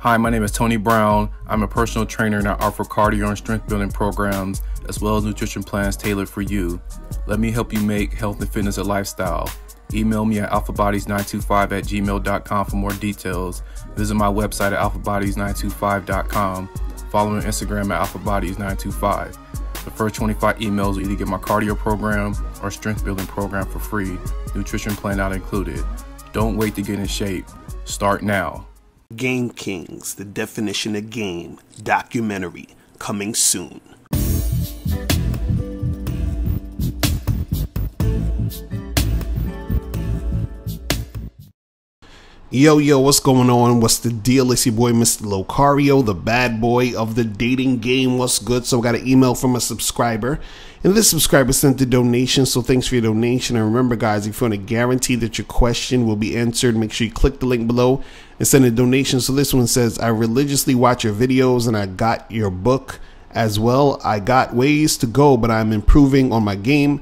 Hi, my name is Tony Brown. I'm a personal trainer and I offer cardio and strength building programs as well as nutrition plans tailored for you. Let me help you make health and fitness a lifestyle. Email me at alphabodies925 at gmail.com for more details. Visit my website at alphabodies925.com. Follow me on Instagram at alphabodies925. The first 25 emails will either get my cardio program or strength building program for free, nutrition plan not included. Don't wait to get in shape. Start now. Game Kings, the definition of game, documentary, coming soon. Yo, yo, what's going on? What's the deal? It's your boy, Mr. Locario, the bad boy of the dating game. What's good? So, I got an email from a subscriber, and this subscriber sent a donation. So, thanks for your donation. And remember, guys, if you want to guarantee that your question will be answered, make sure you click the link below and send a donation. So, this one says, I religiously watch your videos and I got your book as well. I got ways to go, but I'm improving on my game.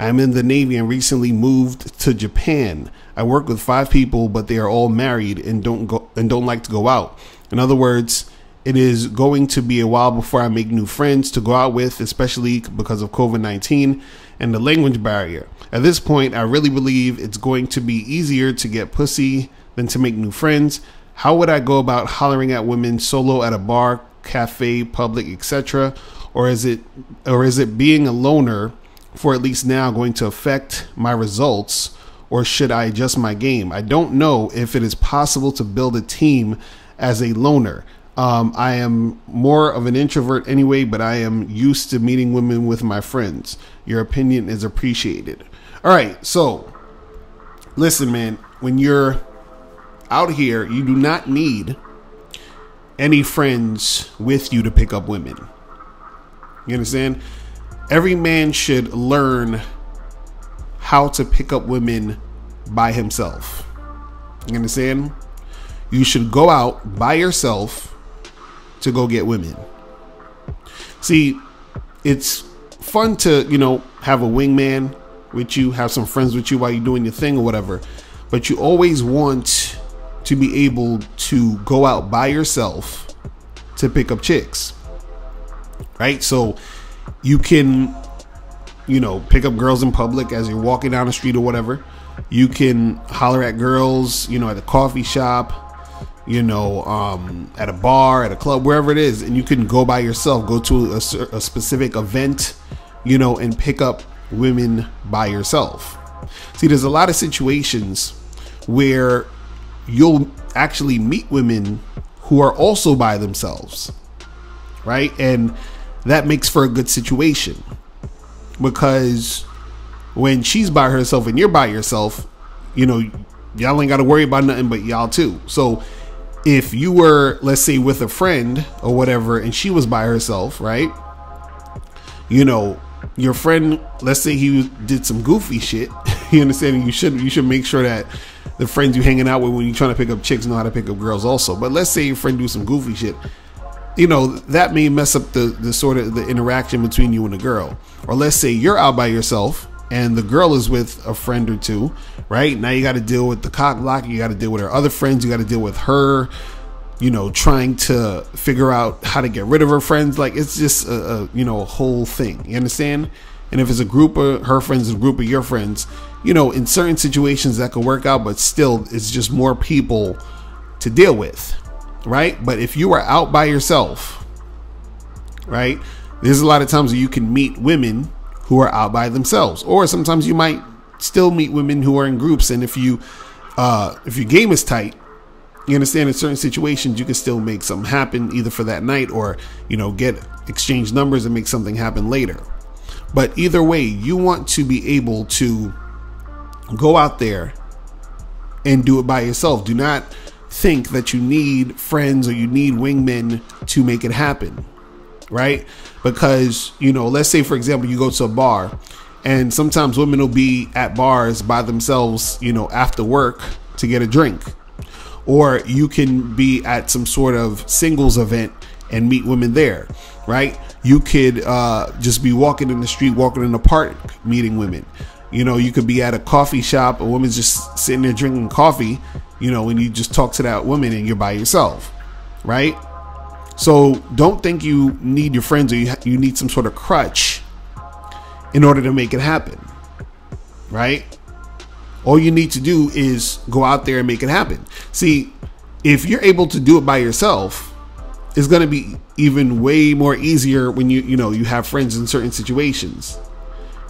I'm in the Navy and recently moved to Japan. I work with five people, but they are all married and don't go and don't like to go out. In other words, it is going to be a while before I make new friends to go out with, especially because of COVID 19 and the language barrier. At this point, I really believe it's going to be easier to get pussy than to make new friends. How would I go about hollering at women solo at a bar, cafe, public, etc.? Or is it or is it being a loner for at least now going to affect my results or should I adjust my game? I don't know if it is possible to build a team as a loner. Um, I am more of an introvert anyway, but I am used to meeting women with my friends. Your opinion is appreciated. All right, so listen, man, when you're out here, you do not need any friends with you to pick up women. You understand? Every man should learn how to pick up women by himself. You understand? You should go out by yourself to go get women. See, it's fun to, you know, have a wingman with you, have some friends with you while you're doing your thing or whatever. But you always want to be able to go out by yourself to pick up chicks. Right? So you can, you know, pick up girls in public as you're walking down the street or whatever. You can holler at girls, you know, at the coffee shop, you know, um, at a bar, at a club, wherever it is, and you can go by yourself, go to a, a specific event, you know, and pick up women by yourself. See, there's a lot of situations where you'll actually meet women who are also by themselves, right? And that makes for a good situation because when she's by herself and you're by yourself, you know, y'all ain't got to worry about nothing but y'all too. So if you were, let's say, with a friend or whatever, and she was by herself, right? You know, your friend, let's say he did some goofy shit. you understand? You should you should make sure that the friends you hanging out with when you're trying to pick up chicks know how to pick up girls also. But let's say your friend do some goofy shit you know that may mess up the the sort of the interaction between you and the girl. Or let's say you're out by yourself and the girl is with a friend or two right? Now you got to deal with the cock block you got to deal with her other friends you got to deal with her you know trying to figure out how to get rid of her friends. Like it's just a, a you know a whole thing you understand? And if it's a group of her friends a group of your friends you know in certain situations that could work out but still it's just more people to deal with right? But if you are out by yourself, right, there's a lot of times you can meet women who are out by themselves, or sometimes you might still meet women who are in groups. And if you uh, if your game is tight, you understand in certain situations you can still make something happen either for that night or you know get exchange numbers and make something happen later. But either way, you want to be able to go out there and do it by yourself. Do not think that you need friends or you need wingmen to make it happen, right? Because, you know, let's say, for example, you go to a bar and sometimes women will be at bars by themselves, you know, after work to get a drink. Or you can be at some sort of singles event and meet women there, right? You could uh, just be walking in the street, walking in the park, meeting women. You know, you could be at a coffee shop, a woman's just sitting there drinking coffee, you know, when you just talk to that woman and you're by yourself. right? So don't think you need your friends or you, you need some sort of crutch in order to make it happen, right? All you need to do is go out there and make it happen. See, if you're able to do it by yourself, it's going to be even way more easier when you you know you have friends in certain situations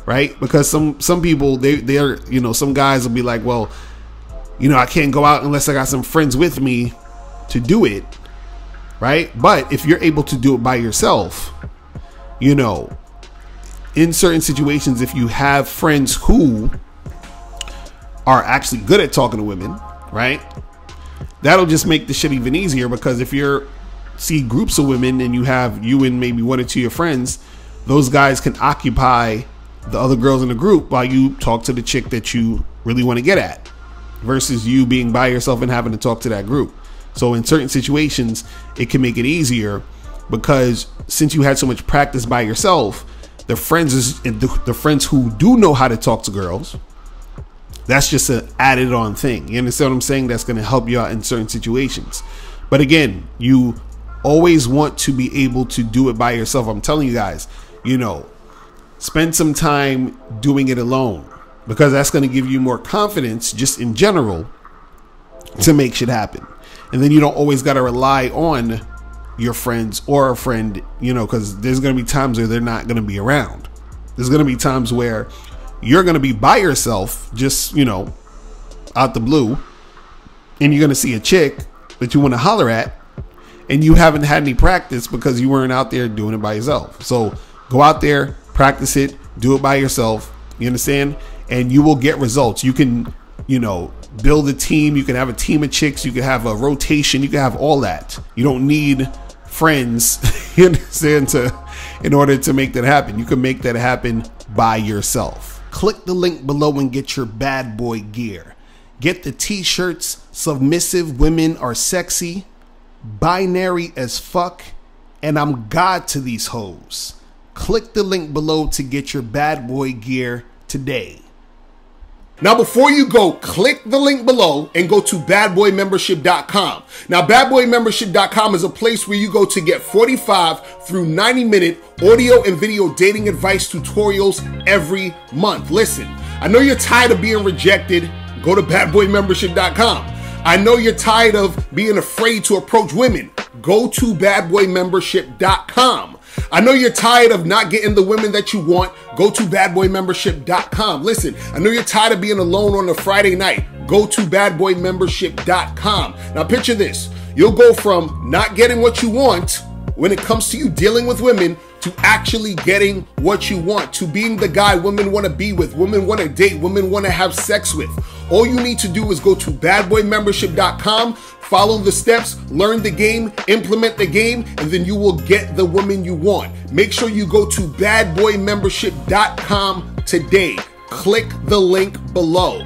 right because some some people they they're you know some guys will be like well you know i can't go out unless i got some friends with me to do it right? But if you're able to do it by yourself you know in certain situations if you have friends who are actually good at talking to women right? That'll just make the shit even easier because if you're see groups of women and you have you and maybe one or two of your friends, those guys can occupy the other girls in the group while you talk to the chick that you really want to get at versus you being by yourself and having to talk to that group. So in certain situations, it can make it easier because since you had so much practice by yourself, the friends is the, the friends who do know how to talk to girls, that's just an added on thing. You understand what I'm saying? That's going to help you out in certain situations. But again, you always want to be able to do it by yourself. I'm telling you guys, you know, spend some time doing it alone because that's going to give you more confidence just in general to make shit happen. And then you don't always got to rely on your friends or a friend, you know, because there's going to be times where they're not going to be around. There's going to be times where you're going to be by yourself, just, you know, out the blue, and you're going to see a chick that you want to holler at and you haven't had any practice because you weren't out there doing it by yourself. So go out there, practice it, do it by yourself. You understand? And you will get results. You can, you know, build a team. You can have a team of chicks. You can have a rotation. You can have all that. You don't need friends, you understand, to in order to make that happen. You can make that happen by yourself. Click the link below and get your bad boy gear. Get the t-shirts, submissive women are sexy binary as fuck, and I'm God to these hoes. Click the link below to get your bad boy gear today. Now, before you go, click the link below and go to badboymembership.com. Now, badboymembership.com is a place where you go to get 45 through 90 minute audio and video dating advice tutorials every month. Listen, I know you're tired of being rejected. Go to badboymembership.com. I know you're tired of being afraid to approach women. Go to badboymembership.com. I know you're tired of not getting the women that you want. Go to badboymembership.com. Listen, I know you're tired of being alone on a Friday night. Go to badboymembership.com. Now picture this. You'll go from not getting what you want when it comes to you dealing with women to actually getting what you want, to being the guy women want to be with, women want to date, women want to have sex with. All you need to do is go to badboymembership.com, follow the steps, learn the game, implement the game, and then you will get the woman you want. Make sure you go to badboymembership.com today. Click the link below.